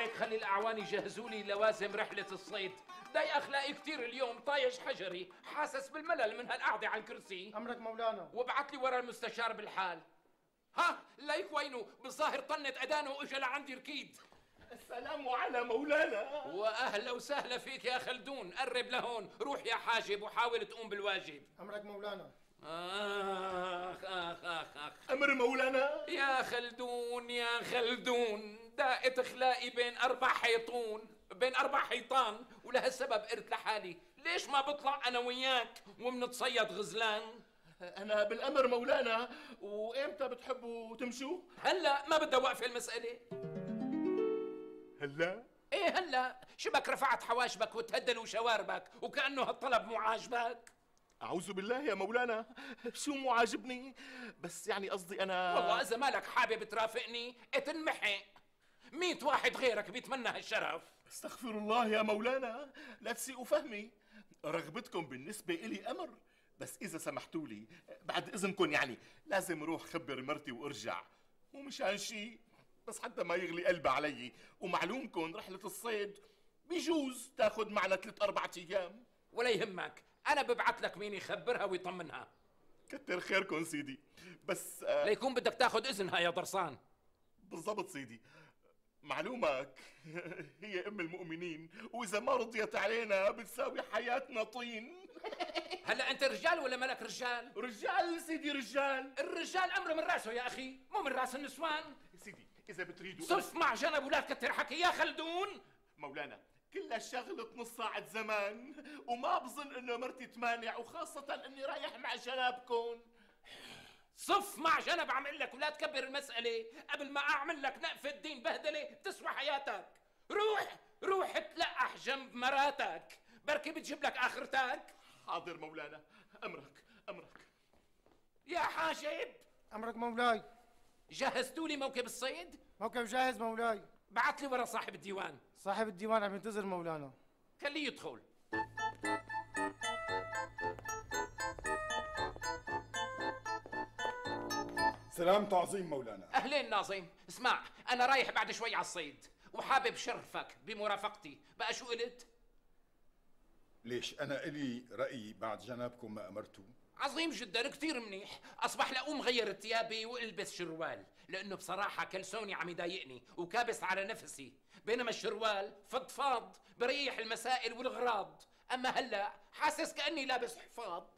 عليك خلي الأعوان يجهزوا لي لوازم رحلة الصيد. ضايق أخلاقي كثير اليوم طايش حجري. حاسس بالملل من هالقعدة على الكرسي. أمرك مولانا. وابعت لي ورا المستشار بالحال. ها ليك وينه؟ بالظاهر طنت اذانه وإجا لعندي ركيد. السلام على مولانا. وأهلا وسهلا فيك يا خلدون. قرب لهون. روح يا حاجب وحاول تقوم بالواجب. أمرك مولانا. آخ آخ آخ آخ. أمر مولانا. يا خلدون يا خلدون. دقت اخلاقي بين أربع حيطون بين أربع حيطان ولهالسبب قلت لحالي. ليش ما بطلع أنا وياك ومنتصيد غزلان؟ أنا بالأمر مولانا وإمتى بتحبوا تمشوا؟ هلا ما بدها وقف المسألة هلا؟ إيه هلا شبك رفعت حواجبك وتهدلوا شواربك وكأنه هالطلب مو عاجبك؟ أعوذ بالله يا مولانا شو مو عاجبني؟ بس يعني قصدي أنا والله إذا مالك حابب ترافقني اتنمحق ميت واحد غيرك بيتمنى هالشرف. استغفر الله يا مولانا لا تسيئوا فهمي. رغبتكم بالنسبة إلي أمر بس إذا سمحتوا لي بعد إذنكم يعني لازم روح خبر مرتي وأرجع. مو مشان شي بس حتى ما يغلي قلبها علي. ومعلومكم رحلة الصيد بيجوز تاخد معنا ثلاث أربعة أيام. ولا يهمك أنا ببعت لك مين يخبرها ويطمنها. كتر خيركم سيدي. بس آه ليكون بدك تاخذ إذنها يا ضرسان بالضبط سيدي. معلومك. هي أم المؤمنين وإذا ما رضيت علينا بتساوي حياتنا طين. هلا أنت رجال ولا مالك رجال؟ رجال سيدي رجال. الرجال أمره من راسه يا أخي مو من راس النسوان. سيدي إذا بتريدوا صف مع جنب ولا تكتر حكي يا خلدون. مولانا كلها شغلة نص ساعة زمان وما بظن إنه مرتي تمانع وخاصة إني رايح مع جنابكم صف مع جنب عم أقول لك ولا تكبر المسألة. قبل ما أعمل لك نقفة دين بهدلة تسوى حياتك. روح روح تلقح جنب مراتك. بركي بتجيب لك اخرتك حاضر مولانا. أمرك أمرك. يا حاجب. أمرك مولاي. جهزتوا لي موكب الصيد؟ موكب جاهز مولاي. بعت لي ورا صاحب الديوان. صاحب الديوان عم ينتظر مولانا. خليه يدخل. سلام تعظيم مولانا. أهلين ناظم. اسمع أنا رايح بعد شوي على الصيد وحابب شرفك بمرافقتي. بقى شو قلت؟ ليش؟ أنا إلي رأي بعد جنابكم ما أمرتوا عظيم جدا كثير منيح. أصبح لأقوم غير ثيابي وألبس شروال لأنه بصراحة كلسوني عم يضايقني وكابس على نفسي. بينما الشروال فضفاض بريح المسائل والغراض. أما هلأ حاسس كأني لابس حفاض.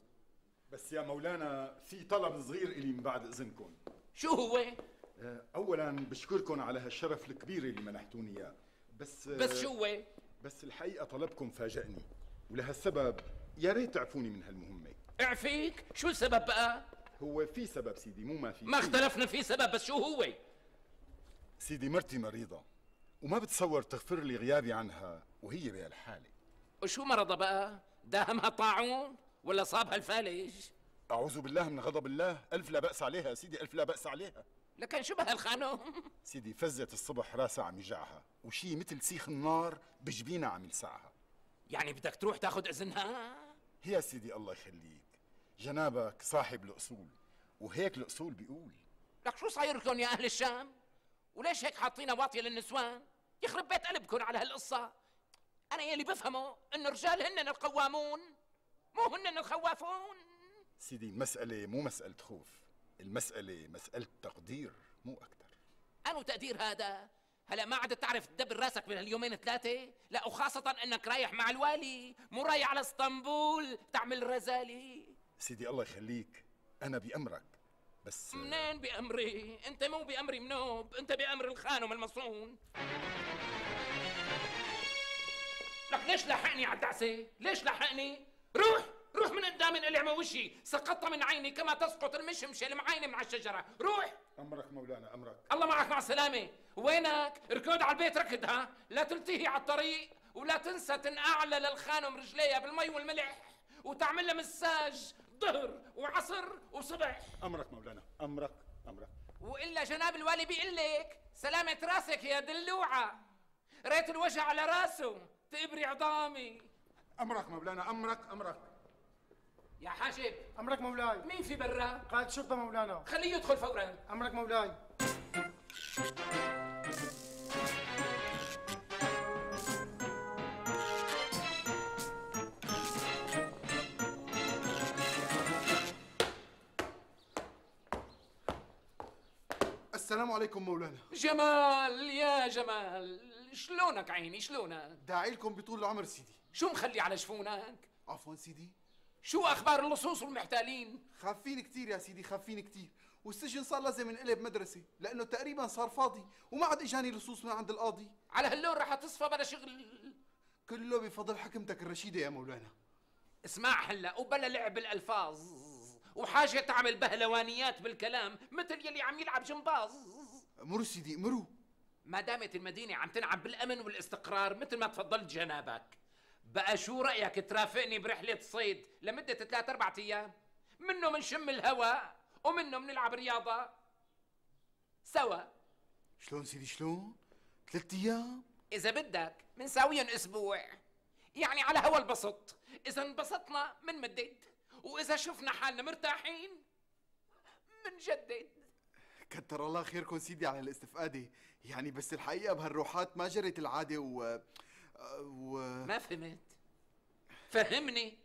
بس يا مولانا في طلب صغير إلي من بعد إذنكم. شو هو؟ آه، أولا بشكركم على هالشرف الكبير اللي منحتوني إياه. بس آه، بس شو هو؟ بس الحقيقة طلبكم فاجأني ولهالسبب يا ريت تعفوني من هالمهمة. اعفيك؟ شو السبب بقى؟ هو في سبب سيدي مو ما في ما اختلفنا في سبب بس شو هو؟ سيدي مرتي مريضة وما بتصور تغفر لي غيابي عنها وهي بهالحالة. وشو مرضها بقى؟ داهمها طاعون؟ ولا صابها الفالج؟ أعوذ بالله من غضب الله. ألف لا بأس عليها سيدي ألف لا بأس عليها. لكن شو بهالخانم سيدي فزت الصبح راسها عم يجعها وشي مثل سيخ النار بجبينها عم يلسعها يعني بدك تروح تاخذ إذنها؟ يا سيدي الله يخليك. جنابك صاحب الأصول وهيك الأصول بيقول. لك شو صاير لكم يا أهل الشام؟ وليش هيك حاطينها واطية للنسوان؟ يخرب بيت قلبكم على هالقصة. أنا يلي بفهمه إنه الرجال هن القوامون. مو هن الخوافون. سيدي المسألة مو مسألة خوف المسألة مسألة تقدير مو أكتر أنو تقدير هذا؟ هلا ما عاد تعرف تدبر راسك من هاليومين ثلاثة؟ لا وخاصة إنك رايح مع الوالي مو رايح على اسطنبول تعمل رزالي سيدي الله يخليك. أنا بأمرك بس منين بأمري؟ أنت مو بأمري منوب أنت بأمر الخانم المصون. لك ليش لحقني على الدعسة ليش لحقني؟ روح! روح من قدام اللي من وشي. سقطت من عيني كما تسقط المشمشة المعينة مع الشجرة. روح! أمرك مولانا أمرك. الله معك مع السلامة. وينك؟ ركض على البيت ركض ها؟ لا تلتهي على الطريق ولا تنسى تنقعلى للخانم رجليها بالمي والملح وتعمل لها مساج ظهر وعصر وصبح. أمرك مولانا أمرك أمرك. وإلا جناب الوالي بيقول لك سلامة راسك يا دلوعة. ريت الوجع على راسه تقبري عظامي. أمرك مولانا أمرك أمرك. يا حاجب أمرك مولاي. مين في برا؟ قائد شرطة مولانا. خليه يدخل فورا. أمرك مولاي. السلام عليكم مولانا. جمال يا جمال. شلونك عيني؟ شلونك؟ داعي لكم بطول العمر سيدي. شو مخلي على جفونك عفوا سيدي. شو أخبار اللصوص والمحتالين؟ خافين كتير يا سيدي خافين كتير. والسجن صار لازم ينقلب مدرسة لأنه تقريبا صار فاضي وما عاد إجاني لصوص من عند القاضي. على هاللون رح تصفى بلا شغل. كله بفضل حكمتك الرشيدة يا مولانا. اسمع هلا وبلا لعب الألفاظ وحاجة تعمل بهلوانيات بالكلام مثل يلي عم يلعب جمباز. مروا سيدي مروا ما دامت المدينة عم تنعم بالأمن والاستقرار مثل ما تفضلت جنابك. بقى شو رأيك ترافقني برحلة صيد لمدة ثلاث أربع أيام؟ منه منشم الهواء ومنه منلعب رياضة. سوا. شلون سيدي شلون؟ ثلاث أيام؟ إذا بدك منساويهم أسبوع. يعني على هوا البسط. إذا انبسطنا منمدد وإذا شفنا حالنا مرتاحين منجدد كتر الله خيركم سيدي على الاستفادة. يعني بس الحقيقة بهالروحات ما جرت العادة و... و... ما فهمت. فهمني.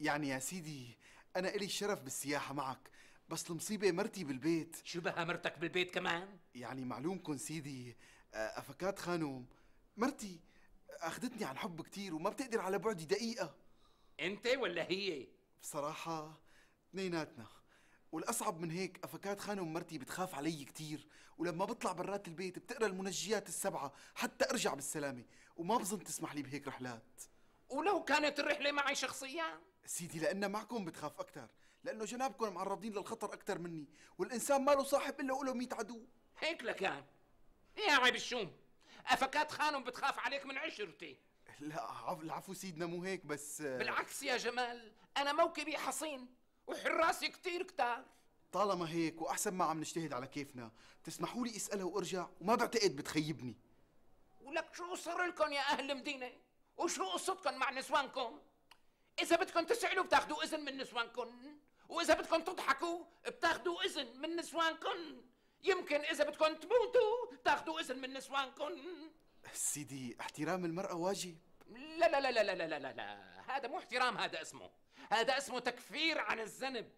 يعني يا سيدي أنا إلي الشرف بالسياحة معك بس المصيبة مرتي بالبيت. شو بها مرتك بالبيت كمان؟ يعني معلومكم سيدي آه، أفكات خانم مرتي أخذتني عن حب كتير وما بتقدر على بعدي دقيقة. أنت ولا هي؟ بصراحة اثنيناتنا. والأصعب من هيك أفكات خانم مرتي بتخاف علي كتير. ولما بطلع برات البيت بتقرأ المنجيات السبعة حتى أرجع بالسلامة. وما بظن تسمح لي بهيك رحلات. ولو كانت الرحلة معي شخصيا؟ سيدي لأنها معكم بتخاف أكثر لأنه جنابكم معرضين للخطر أكثر مني. والإنسان ما له صاحب إلا وله 100 عدو. هيك لكان يا عيب. الشوم. أفكات خانم بتخاف عليك من عشرتي. لا عف- العفو سيدنا مو هيك بس آه، بالعكس يا جمال أنا موكبي حصين. وحراسي كتير كتار. طالما هيك وأحسن ما عم نجتهد على كيفنا تسمحوا لي أسألها وأرجع وما بعتقد بتخيبني. ولك شو صار لكم يا أهل المدينة؟ وشو قصتكم مع نسوانكم إذا بدكم تسألوا بتاخذوا إذن من نسوانكم وإذا بدكم تضحكوا بتاخذوا إذن من نسوانكم يمكن إذا بدكم تموتوا تاخذوا إذن من نسوانكم سيدي احترام المرأة واجب. لا لا لا لا لا لا لا لا. هذا مو احترام هذا اسمه. هذا اسمه تكفير عن الذنب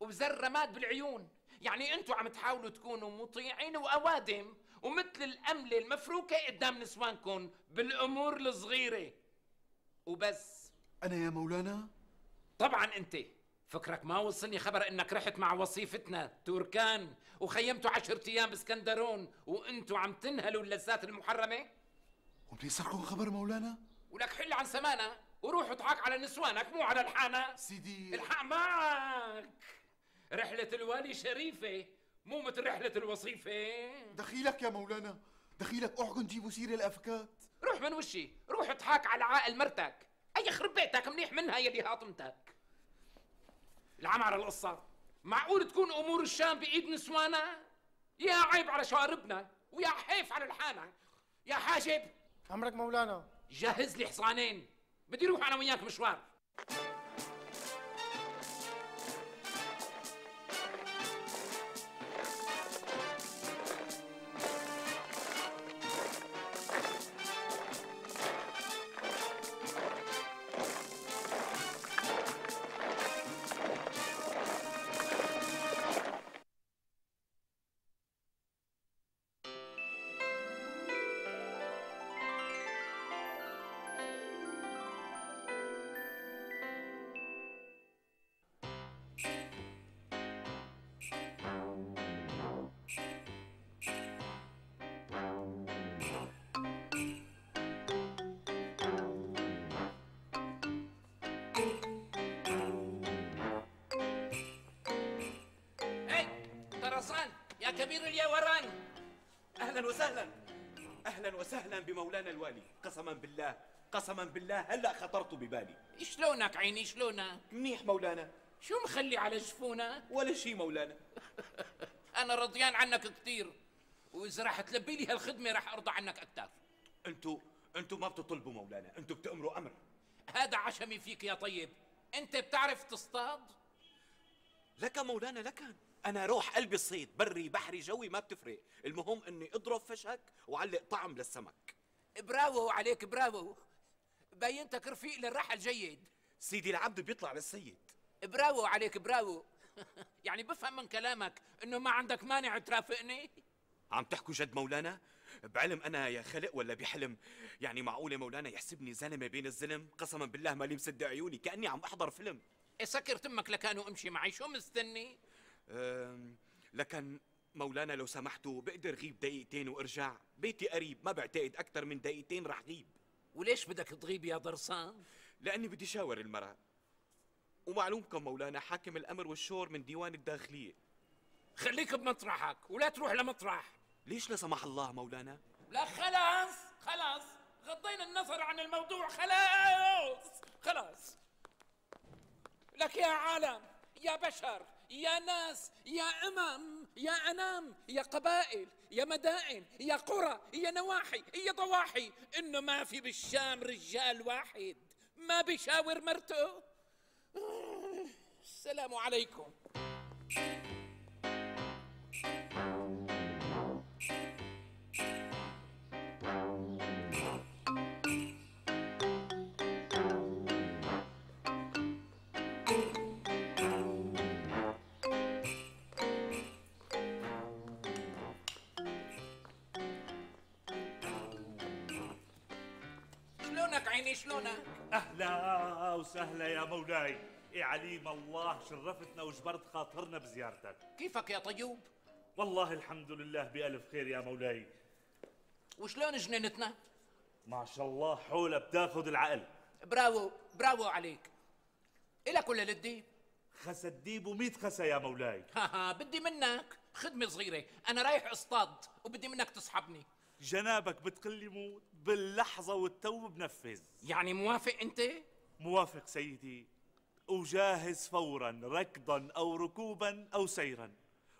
وبزر رماد بالعيون. يعني أنتوا عم تحاولوا تكونوا مطيعين وأوادم ومثل الأملة المفروكة قدام نسوانكم بالأمور الصغيرة. وبس. أنا يا مولانا؟ طبعا أنت. فكرك ما وصلني خبر إنك رحت مع وصيفتنا توركان وخيمتوا عشرة أيام بإسكندرون وأنتوا عم تنهلوا اللذات المحرمة؟ ومنين صاركم خبر مولانا؟ ولك حل عن سمانة وروح اضحك على نسوانك مو على الحانة. سيدي. الحق معك رحلة الوالي شريفة مو مثل رحلة الوصيفة. دخيلك يا مولانا دخيلك احكم جيبوا سيرة الأفكات. روح من وشي روح اضحك على عائل مرتك. أي يخرب بيتك منيح منها يلي هاطمتك. العم على القصة. معقول تكون أمور الشام بإيد نسوانا يا عيب على شواربنا ويا حيف على الحانة. يا حاجب. عمرك مولانا. جهز لي حصانين. بدي أروح أنا وياك مشوار. كبير اليوران أهلا وسهلا. أهلا وسهلا بمولانا الوالي. قسما بالله قسما بالله هلا خطرت ببالي. شلونك عيني؟ شلونك منيح مولانا. شو مخلي على جفونك ولا شيء مولانا. أنا رضيان عنك كثير وإذا رح تلبي لي هالخدمة رح أرضى عنك أكثر أنتو أنتو ما بتطلبوا مولانا. أنتو بتأمروا أمر. هذا عشمي فيك يا طيب. أنت بتعرف تصطاد؟ لك مولانا لك أنا روح قلبي الصيد بري بحري جوي ما بتفرق. المهم إني أضرب فشك وعلق طعم للسمك. برافو عليك برافو. بينتك رفيق للرحل جيد. سيدي العبد بيطلع للسيد. برافو عليك برافو. يعني بفهم من كلامك إنه ما عندك مانع ترافقني؟ عم تحكوا جد مولانا؟ بعلم أنا يا خلق ولا بحلم؟ يعني معقولة مولانا يحسبني زلمة بين الزلم؟ قسما بالله مالي مصدق عيوني كأني عم أحضر فيلم. إيه سكر تمك لكانوا أمشي معي شو مستني؟ لكن مولانا لو سمحتوا بقدر غيب دقيقتين وارجع. بيتي قريب ما بعتقد أكثر من دقيقتين رح غيب. وليش بدك تغيب يا ضرسان لأني بدي شاور المرأة. ومعلومكم مولانا حاكم الأمر والشور من ديوان الداخلية. خليك بمطرحك ولا تروح لمطرح. ليش لا سمح الله مولانا؟ لا خلاص خلاص. غضينا النظر عن الموضوع خلاص خلاص. لك يا عالم. يا بشر يا ناس يا أمم يا أنام يا قبائل يا مدائن يا قرى يا نواحي يا ضواحي. إنه ما في بالشام رجال واحد. ما بيشاور مرته. السلام عليكم. شرفتنا وجبرت خاطرنا بزيارتك. كيفك يا طيوب؟ والله الحمد لله بألف خير يا مولاي. وشلون جنينتنا؟ ما شاء الله حولها بتاخذ العقل. براوو براوو عليك. إلك ولا للديب خسى الديب وميت خسى يا مولاي. ها ها بدي منك. خدمة صغيرة. أنا رايح أصطاد وبدي منك تصحبني جنابك بتقلي موت باللحظة والتو بنفذ. يعني موافق أنت؟ موافق سيدي. وجاهز فورا ركضا أو ركوبا أو سيرا.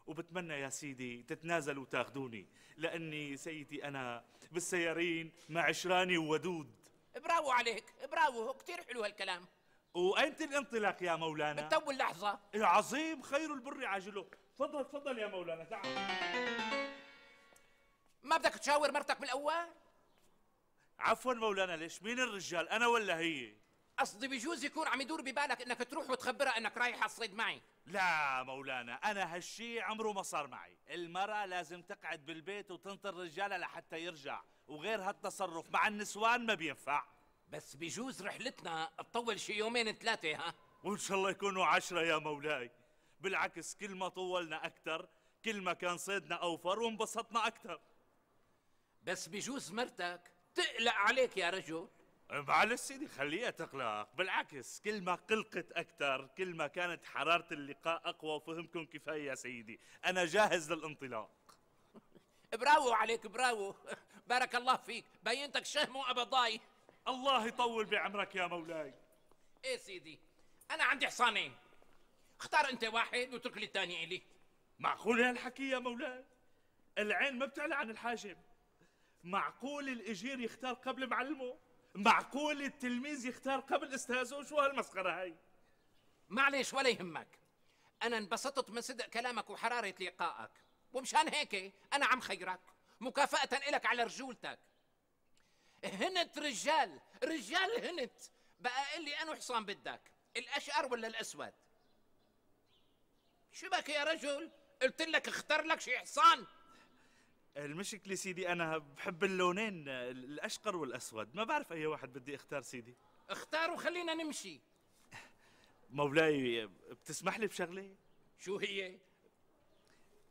وبتمنى يا سيدي تتنازلوا وتاخذوني لأني سيدي أنا بالسيارين مع عشراني وودود. براوو عليك براوو كتير حلو هالكلام. وأنت الانطلاق يا مولانا؟ بالتو اللحظة. العظيم خير البر عاجله. تفضل تفضل يا مولانا تعال. ما بدك تشاور مرتك بالأول؟ عفوا مولانا ليش؟ مين الرجال؟ أنا ولا هي؟ قصدي بجوز يكون عم يدور ببالك إنك تروح وتخبرها إنك رايح على الصيد معي. لا مولانا أنا هالشي عمره ما صار معي. المرأة لازم تقعد بالبيت وتنطر رجالها لحتى يرجع وغير هالتصرف مع النسوان ما بينفع. بس بجوز رحلتنا تطول شي يومين ثلاثة ها؟ وإن شاء الله يكونوا عشرة يا مولاي. بالعكس كل ما طولنا أكثر كل ما كان صيدنا أوفر وانبسطنا أكثر. بس بجوز مرتك تقلق عليك يا رجل. معلش سيدي خليها تقلق. بالعكس كل ما قلقت أكثر كل ما كانت حرارة اللقاء أقوى. وفهمكم كفاية يا سيدي. أنا جاهز للانطلاق. براوو عليك براوو بارك الله فيك. بينتك شهم وابضاي الله يطول بعمرك يا مولاي. إيه سيدي أنا عندي حصانين. اختار أنت واحد واترك لي الثاني إلي. معقول هالحكي يا مولاي؟ العين ما بتعلى عن الحاجب. معقول الإجير يختار قبل معلمه؟ معقول التلميذ يختار قبل أستاذه؟ شو هالمسخرة هاي؟ معلش ولا يهمك. أنا انبسطت من صدق كلامك وحرارة لقائك. ومشان هيك أنا عم خيرك مكافأة لك على رجولتك. هنت رجال رجال هنت. بقى قل لي أنو حصان بدك الأشقر ولا الأسود؟ شو بك يا رجل؟ قلت لك اختار لك شي حصان. المشكلة سيدي أنا بحب اللونين الأشقر والأسود. ما بعرف أي واحد بدي أختار سيدي. اختار وخلينا نمشي. مولاي بتسمح لي بشغلة؟ شو هي؟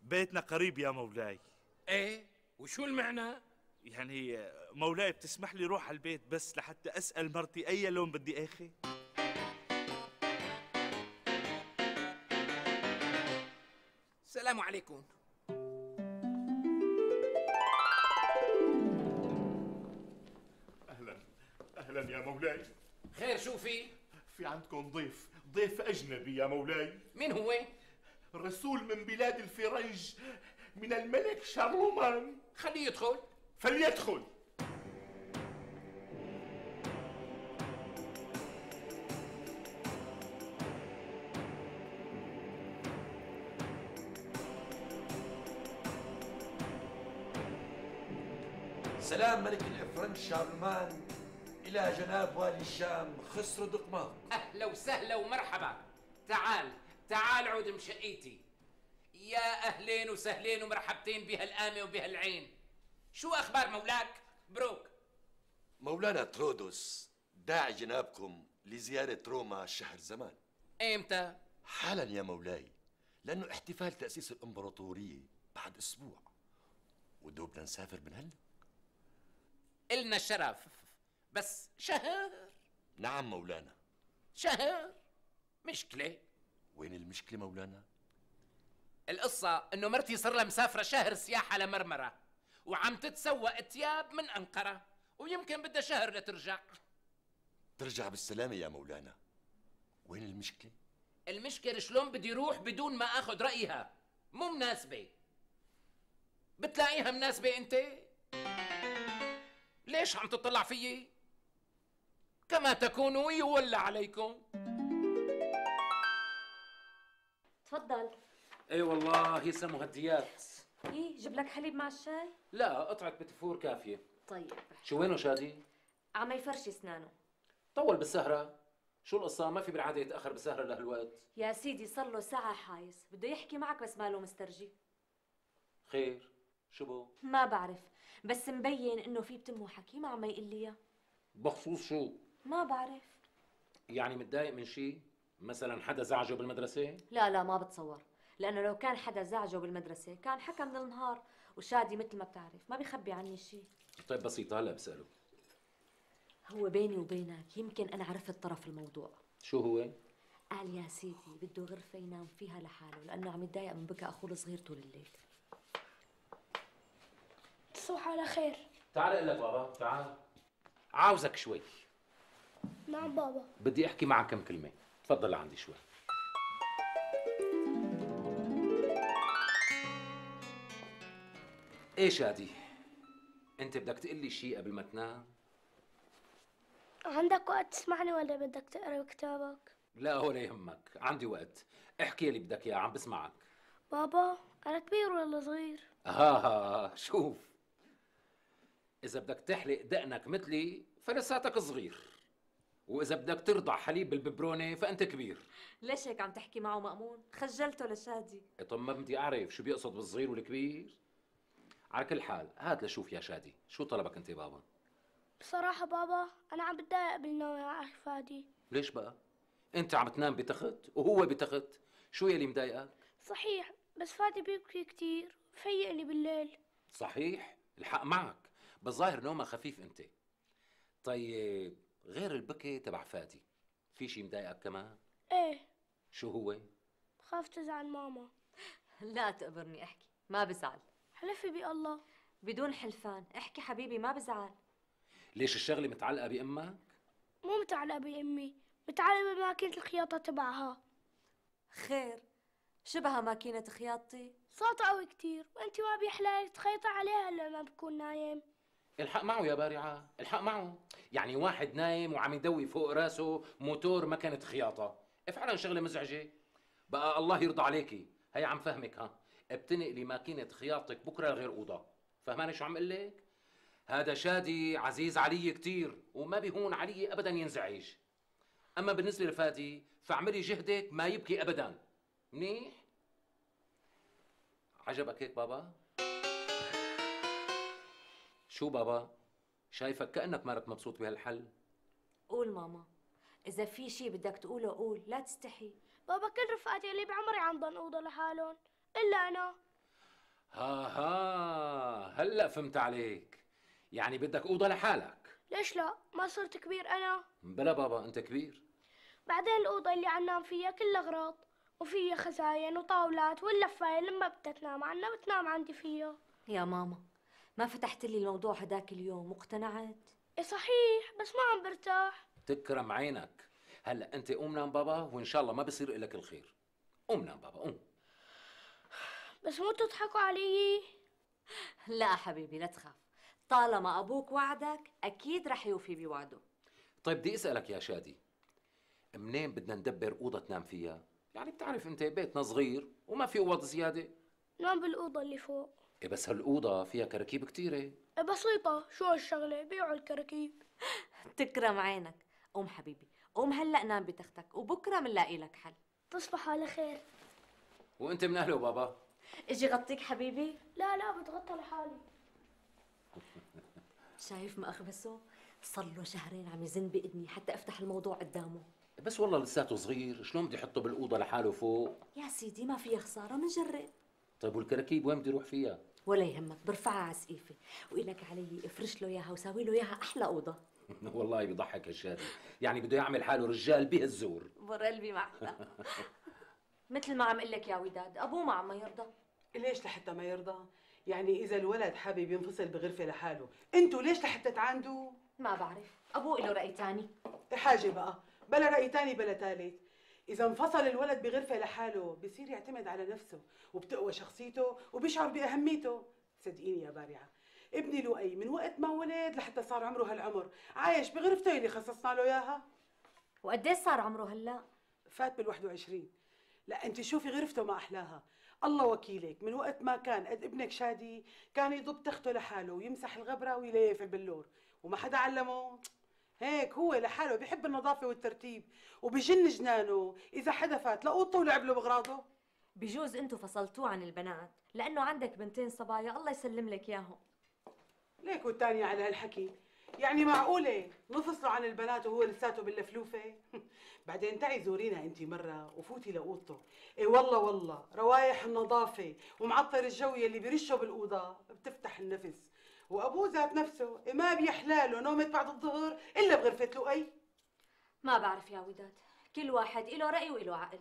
بيتنا قريب يا مولاي. إيه؟ وشو المعنى؟ يعني مولاي بتسمح لي روح على البيت بس لحتى أسأل مرتي أي لون بدي آخي السلام عليكم. يا مولاي. خير شو في؟ في عندكم ضيف ضيف أجنبي يا مولاي. مين هو؟ رسول من بلاد الفرنج من الملك شارلمان خليه يدخل. فليدخل. سلام ملك الافرنج شارلمان إلى جناب والي الشام خسر دقماط أهلا وسهلا ومرحبا. تعال تعال عود مشقيتي. يا أهلين وسهلين ومرحبتين بهالقامه وبهالعين. شو أخبار مولاك؟ بروك. مولانا ترودوس داعي جنابكم لزيارة روما شهر زمان. إمتى؟ حالا يا مولاي لأنه احتفال تأسيس الإمبراطورية بعد أسبوع. ودوبنا نسافر من هلا. إلنا الشرف. بس شهر نعم مولانا شهر مشكلة وين المشكلة مولانا؟ القصة إنه مرتي صار لها مسافرة شهر سياحة لمرمرة وعم تتسوق تياب من أنقرة ويمكن بدها شهر لترجع ترجع بالسلامة يا مولانا وين المشكلة؟ المشكلة شلون بدي روح بدون ما آخذ رأيها مو مناسبة بتلاقيها مناسبة أنت؟ ليش عم تطلع فيي؟ كما تكونوا يولى عليكم. تفضل. أي والله يسا مهديات إيه جيب لك حليب مع الشاي؟ لا قطعة بتفور كافية. طيب. شو وينه شادي؟ عم يفرش اسنانه. طول بالسهرة. شو القصة؟ ما في بالعادة يتأخر بالسهرة لهالوقت. يا سيدي صار له ساعة حايس. بده يحكي معك بس ماله مسترجي خير. شو بو؟ ما بعرف. بس مبين إنه في بتمه حكيمة عم يقول لي إياه. بخصوص شو؟ ما بعرف. يعني متضايق من شيء؟ مثلا حدا زعجه بالمدرسة؟ لا لا ما بتصور. لأنه لو كان حدا زعجه بالمدرسة كان حكى من النهار وشادي مثل ما بتعرف. ما بيخبي عني شيء طيب بسيطة هلا بسأله. هو بيني وبينك يمكن أنا عرفت طرف الموضوع. شو هو؟ قال يا سيدي بده غرفة ينام فيها لحاله لأنه عم يتضايق من بكى أخوه الصغير طول الليل. تصبح على خير. تعال لك بابا تعال. عاوزك شوي. نعم بابا. بدي أحكي معك كم كلمة. تفضل لعندي شوي. إيه شادي أنت بدك تقول لي شيء قبل ما تنام؟ عندك وقت تسمعني ولا بدك تقرأ كتابك؟ لا ولا يهمك. عندي وقت. احكي اللي بدك إياه عم بسمعك. بابا أنا كبير ولا صغير؟ ها ها شوف. إذا بدك تحلق دقنك مثلي فلساتك صغير. وإذا بدك ترضع حليب بالببرونة فأنت كبير. ليش هيك عم تحكي معه مأمون؟ خجلته لشادي. إيه طب ما بدي أعرف شو بيقصد بالصغير والكبير؟ على كل حال هات لشوف يا شادي شو طلبك أنت بابا؟ بصراحة بابا أنا عم بتضايق بالنوم يا أخي فادي. ليش بقى؟ أنت عم تنام بتخت وهو بتخت شو يلي مضايقك؟ صحيح بس فادي بيبكي كتير فيقني بالليل. صحيح؟ الحق معك بالظاهر نومه خفيف أنت. طيب غير البكي تبع فادي في شي مضايقك كمان؟ إيه. شو هو؟ خاف تزعل ماما. لا تقبرني احكي. ما بزعل. حلفي بالله بدون حلفان. احكي حبيبي ما بزعل. ليش الشغلة متعلقة بأمك؟ مو متعلقة بأمي متعلقة بماكينة الخياطة تبعها. خير. شبه ماكينة خياطتي؟ صوتها قوي كتير. وانت ما بيحلى تخيطي عليها إلا لما بكون نايم. الحق معه يا بارعة الحق معه. يعني واحد نايم وعم يدوي فوق راسه موتور مكنة خياطة. فعلا شغلة مزعجة. بقى الله يرضى عليكي هي عم فهمك ها. بتنقلي ماكينة خياطتك بكرة لغير أوضة. فهماني شو عم قل لك؟ هذا شادي عزيز علي كتير وما بيهون علي أبدا ينزعج. أما بالنسبة لفادي فاعملي جهدك ما يبكي أبدا. منيح؟ عجبك هيك بابا؟ شو بابا؟ شايفك كأنك مالك مبسوط بهالحل؟ قول ماما. إذا في شي بدك تقوله قول لا تستحي. بابا كل رفقاتي اللي بعمري عندهم أوضة لحالهم إلا أنا. ها ها هلأ فهمت عليك. يعني بدك أوضة لحالك؟ ليش لا؟ ما صرت كبير أنا. بلا بابا أنت كبير. بعدين الأوضة اللي عم نام فيها كلها أغراض وفيها خزاين وطاولات واللفاية لما بدها تنام عنا بتنام عندي فيها. يا ماما. ما فتحت لي الموضوع هداك اليوم واقتنعت إيه صحيح بس ما عم برتاح. تكرم عينك. هلأ أنت قوم نام بابا وإن شاء الله ما بصير لك الخير. قوم نام بابا قوم. بس مو تضحكوا علي. لا حبيبي لا تخاف. طالما أبوك وعدك أكيد رح يوفي بوعده. طيب بدي أسألك يا شادي منين بدنا ندبر أوضة تنام فيها؟ يعني بتعرف أنت بيتنا صغير وما في أوض زيادة. نام بالأوضة اللي فوق. إيه بس هالأوضة فيها كراكيب كتيرة. إيه بسيطة شو هالشغلة؟ بيعوا الكراكيب. تكرم عينك. قوم حبيبي قوم هلأ نام بتختك وبكرة منلاقي لك حل. تصبح على خير. وأنت من أهله بابا؟ إجي غطيك حبيبي؟ لا لا بتغطى لحالي. شايف ما اخبسه صار له شهرين عم يزن بإذني حتى أفتح الموضوع قدامه. بس والله لساته صغير شلون بدي احطه بالأوضة لحاله فوق؟ يا سيدي ما فيها خسارة منجرب طيب والكراكيب وين بدي أروح فيها؟ ولا يهمك برفعها على سقيفه وإلك علي افرش له إياها وساوي له إياها أحلى أوضة. والله بضحك الشادي يعني بده يعمل حاله رجال به الزور. بر قلبي معنا مثل ما عم أقول لك يا وداد أبوه ما عم يرضى. ليش لحتى ما يرضى؟ يعني إذا الولد حابب ينفصل بغرفة لحاله، أنتوا ليش لحتى تعاندوا؟ ما بعرف. أبوه له رأي تاني. حاجة بقى، بلا رأي تاني بلا تالت. إذا انفصل الولد بغرفة لحاله بصير يعتمد على نفسه وبتقوى شخصيته وبيشعر بأهميته. صدقيني يا بارعة، ابني لؤي من وقت ما ولد لحتى صار عمره هالعمر، عايش بغرفته اللي خصصنا له إياها. وقديش صار عمره هلأ؟ فات بال 21 لا أنت شوفي غرفته ما أحلاها. الله وكيلك. من وقت ما كان قد ابنك شادي كان يضب تخته لحاله ويمسح الغبرة ويليف البلور. وما حدا علمه. هيك هو لحاله بيحب النظافة والترتيب. وبجن جنانه إذا حدا فات لقوطه ولعب له بأغراضه. بجوز أنتوا فصلتوه عن البنات لأنه عندك بنتين صبايا الله يسلم لك إياهم. ليك والتانية على هالحكي. يعني معقولة؟ نفصلوا عن البنات وهو لساته باللفلوفة بعدين تعي زورينا أنت مرة وفوتي لأوضته. إيه والله والله. روايح النظافة ومعطر الجو يلي بيرشه بالأوضة بتفتح النفس. وأبوه ذات نفسه ما بيحلاله نومة بعد الظهر إلا بغرفة لؤي. ما بعرف يا وداد كل واحد له رأي وله عقل.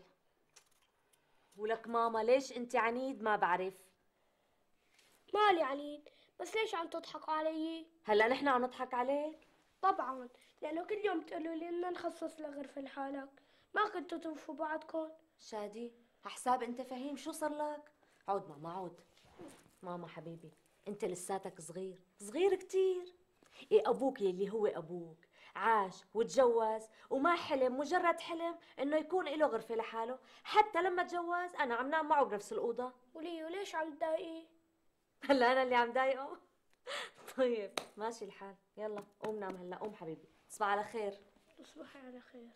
ولك ماما ليش أنت عنيد؟ ما بعرف. مالي عنيد بس ليش عم تضحكوا علي؟ هلا نحن عم نضحك عليك؟ طبعا لأنه كل يوم تقولوا لي بدنا نخصص لغرفة لحالك. ما كنتوا توفوا بعضكم شادي حساب أنت فهيم شو صار لك؟ عود ماما عود. ماما حبيبي. انت لساتك صغير صغير كتير. إيه أبوك يلي هو أبوك عاش وتجوز وما حلم مجرد حلم إنه يكون له غرفة لحاله. حتى لما تجوز أنا عم نام معه بنفس الأوضة. وليه؟ وليش عم تضايقيه؟ هلا أنا اللي عم ضايقه. طيب ماشي الحال. يلا قوم نام هلا. قوم حبيبي. تصبح على خير. تصبحي على خير.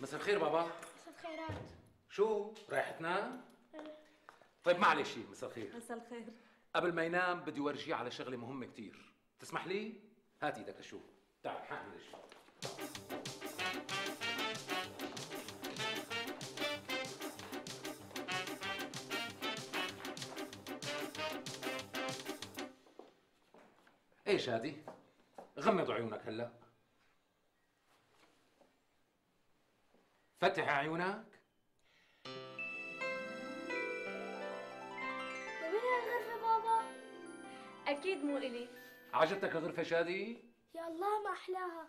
مساء الخير بابا. مساء الخيرات. شو رايح تنام طيب معلش مساء الخير. مساء الخير. قبل ما ينام بدي ورجيه على شغلة مهمة كتير. تسمح لي؟ هات إيدك أشوف تعال شيء إيش هادي غمض عيونك هلا. فتح عيونك بابا؟ أكيد مو إلي. عجبتك الغرفه شادي؟ يا الله ما أحلاها.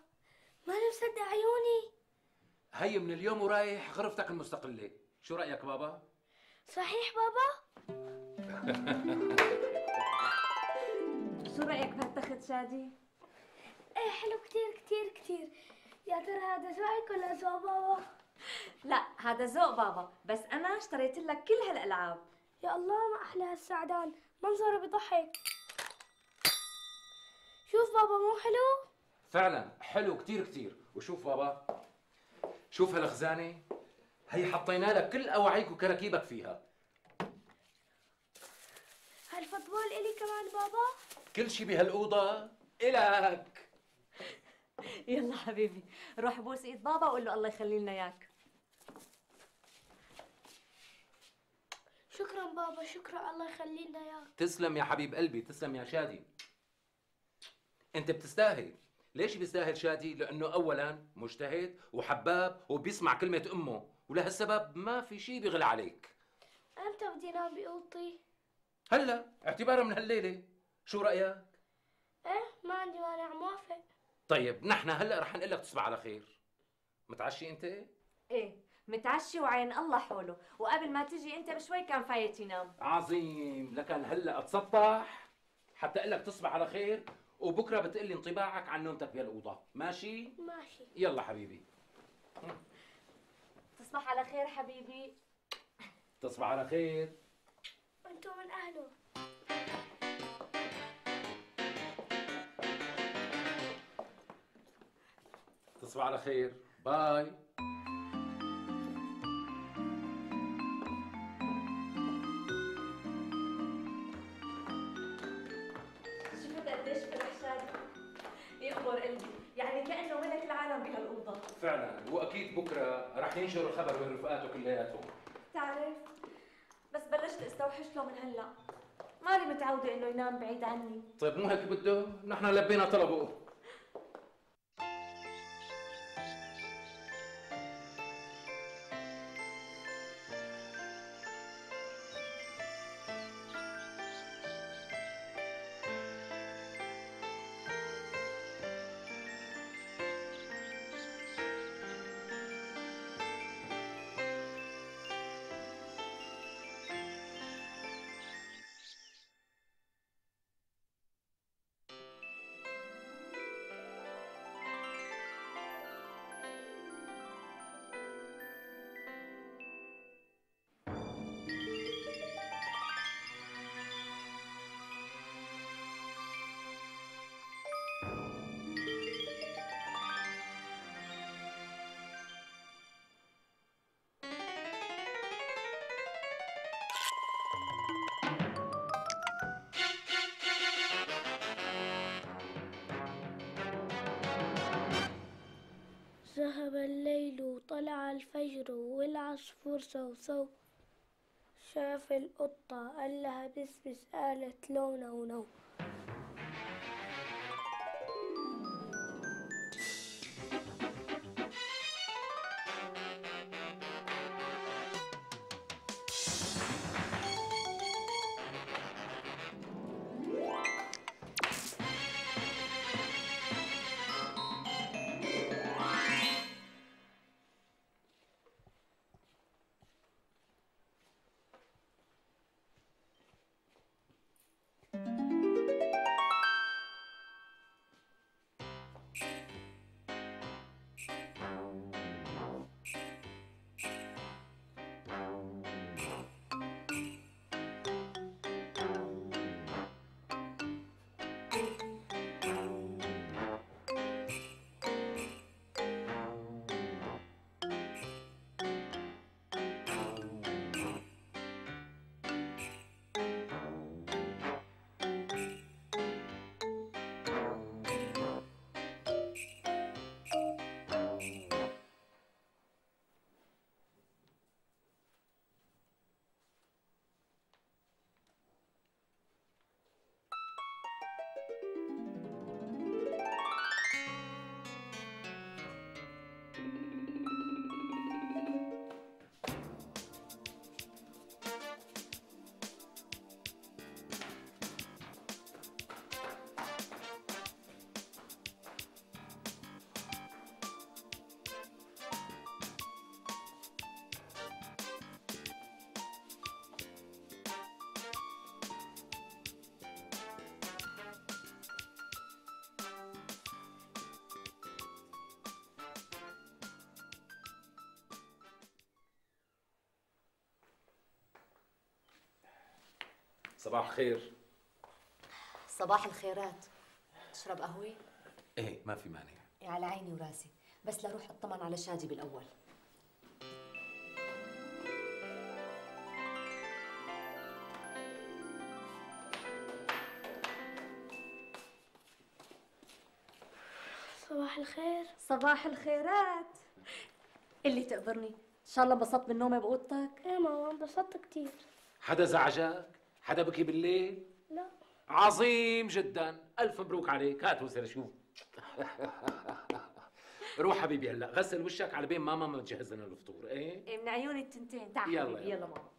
ماني مصدق عيوني. هي من اليوم ورايح غرفتك المستقلة. شو رأيك بابا؟ صحيح بابا؟ شو رأيك بهالتخت شادي؟ إيه حلو كتير كتير كتير. يا ترى هذا ذوقك ولا ذوق بابا؟ لا هذا ذوق بابا بس أنا اشتريت لك كل هالألعاب. يا الله ما أحلى هالسعدان منظره بضحك شوف بابا مو حلو؟ فعلا حلو كتير كتير. وشوف بابا شوف هالخزانه هي حطينا لك كل أواعيك وكراكيبك فيها. هالفوتبول إلي كمان بابا؟ كل شي بهالأوضة إلك. يلا حبيبي روح بوس إيد بابا وقول له الله يخلي لنا إياك. شكرا بابا شكرا. الله يخلي لنا اياك تسلم يا حبيب قلبي تسلم يا شادي. انت بتستاهل. ليش بيستاهل شادي؟ لأنه اولا مجتهد وحباب وبيسمع كلمة أمه ولهالسبب ما في شي بيغلى عليك. إمتى بدي انام بأوضتي. هلا اعتبارا من هالليلة. شو رأيك؟ إيه ما عندي مانع موافق. طيب نحن هلا رح نقول لك تصبح على خير. متعشي أنت؟ إيه. متعشي وعين الله حوله. وقبل ما تجي انت بشوي كان فايت ينام عظيم. لكن هلا اتسطح حتى أقول لك تصبح على خير. وبكرة بتقلي انطباعك عن نومتك بهالاوضه ماشي؟ ماشي. يلا حبيبي. تصبح على خير حبيبي. تصبح على خير. أنتوا من أهله. تصبح على خير. باي. فعلا. وأكيد بكرة رح ينشروا الخبر بين رفقاته كلياتهم. تعرف بس بلشت استوحش له من هلأ. ماني متعودة إنه ينام بعيد عني. طيب مو هيك بده؟ نحن لبينا طلبه. وطلع الفجر والعصفور صوصو شاف القطة قال لها بس بس قالت لو نو نو صباح الخير. صباح الخيرات. تشرب قهوة؟ إيه ما في مانع. على عيني وراسي. بس لروح اطمن على شادي بالأول. صباح الخير. صباح الخيرات. اللي تقبرني إن شاء الله انبسطت من نومي بأوضتك. إيه ماما انبسطت كتير. حدا زعجك؟ حدا بكي بالليل؟ لا. عظيم جدا. ألف مبروك عليك. هات وزر شوف. روح حبيبي هلا. غسل وشك على بين ماما ما تجهز لنا الفطور إيه؟ إيه من عيوني التنتين. تعال يلا. يلا ماما.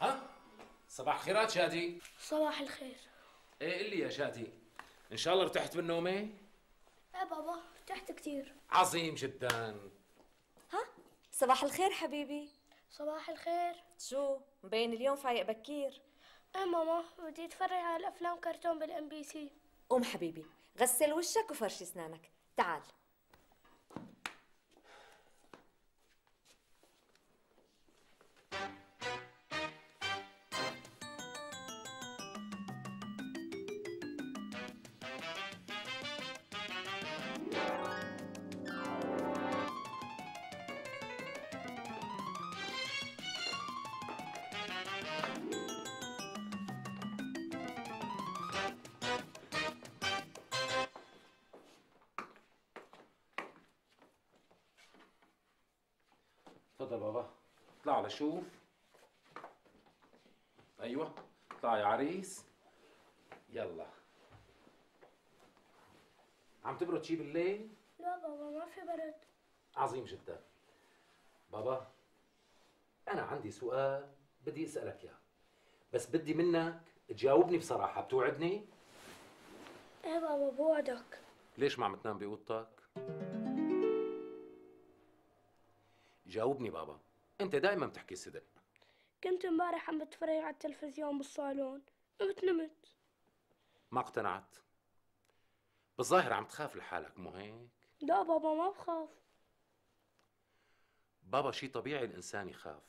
ها؟ صباح الخيرات شادي. صباح الخير. إيه قل لي يا شادي إن شاء الله ارتحت من نومي يا بابا ارتحت كتير. عظيم جدا. ها؟ صباح الخير حبيبي. صباح الخير. شو؟ مبين اليوم فايق بكير. إيه ماما بدي اتفرج على الأفلام كرتون بال MBC. قوم حبيبي غسل وشك وفرش أسنانك. تعال. تفضل بابا. اطلع لشوف. أيوه. اطلع يا عريس. يلا. عم تبرد شي بالليل؟ لا بابا ما في برد. عظيم جدا. بابا أنا عندي سؤال بدي أسألك إياه. بس بدي منك تجاوبني بصراحة. بتوعدني؟ إيه بابا بوعدك. ليش ما عم تنام بأوضتك؟ جاوبني بابا. انت دائما بتحكي صدق. كنت امبارح عم بتفرج على التلفزيون بالصالون. قمت نمت. ما اقتنعت. بالظاهر عم تخاف لحالك مو هيك؟ لا بابا ما بخاف. بابا شي طبيعي الإنسان يخاف.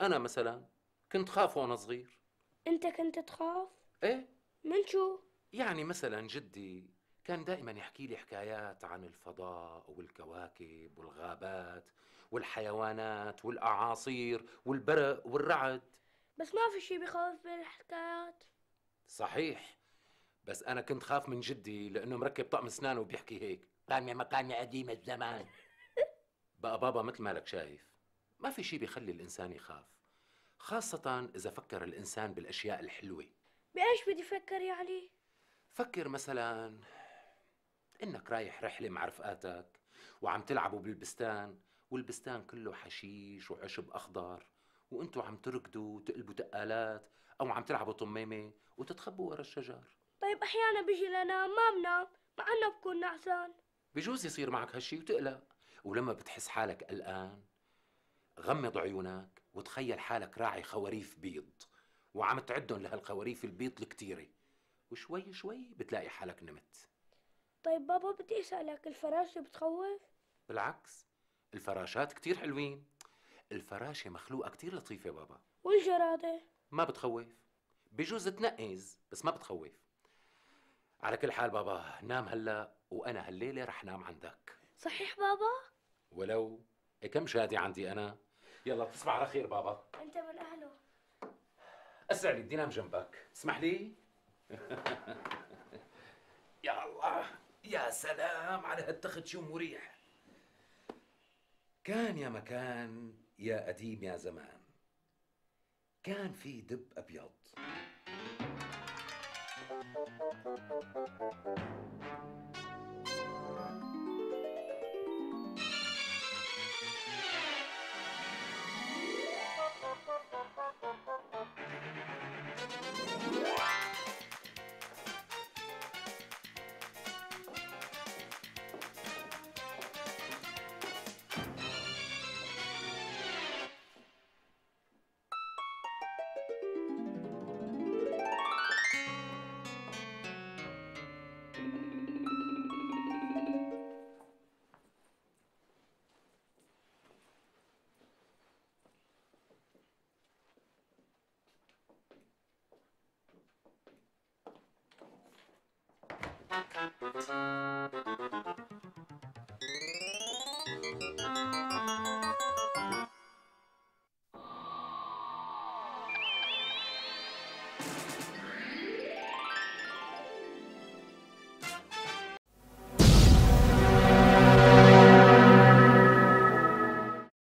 أنا مثلا كنت خاف وأنا صغير. أنت كنت تخاف؟ إيه. من شو؟ يعني مثلا جدي كان دائما يحكي لي حكايات عن الفضاء والكواكب والغابات. والحيوانات والأعاصير والبرق والرعد. بس ما في شي بخوف بالحكايات. صحيح بس أنا كنت خاف من جدي لأنه مركب طقم اسنانه وبيحكي هيك. قامي مكاني قديم الزمان. بقى بابا مثل ما لك شايف. ما في شي بيخلي الإنسان يخاف خاصة إذا فكر الإنسان بالأشياء الحلوة. بإيش بدي فكر يعني فكر مثلا إنك رايح رحلة مع رفقاتك وعم تلعبوا بالبستان والبستان كله حشيش وعشب أخضر وأنتوا عم تركضوا وتقلبوا تقالات أو عم تلعبوا طميمة وتتخبوا ورا الشجر. طيب أحيانا بيجي لنام ما بنام مع إنه بكون نعسان. بجوز يصير معك هالشي وتقلق. ولما بتحس حالك قلقان غمض عيونك وتخيل حالك راعي خواريف بيض وعم تعدهم لهالخواريف البيض الكتيرة. وشوي شوي بتلاقي حالك نمت. طيب بابا بدي أسألك الفراشة بتخوف؟ بالعكس. الفراشات كتير حلوين. الفراشة مخلوقة كتير لطيفة بابا. والجرادة ما بتخوف. بجوز تنقز بس ما بتخوف. على كل حال بابا نام هلا وأنا هالليلة رح نام عندك. صحيح بابا؟ ولو كم شادي عندي أنا. يلا تصبح على خير بابا. أنت من أهله. اسرع لي بدي نام جنبك. تسمح لي؟ يا الله يا سلام على هالتخت شو مريح. كان يا مكان يا قديم يا زمان. كان في دب أبيض. Thank you.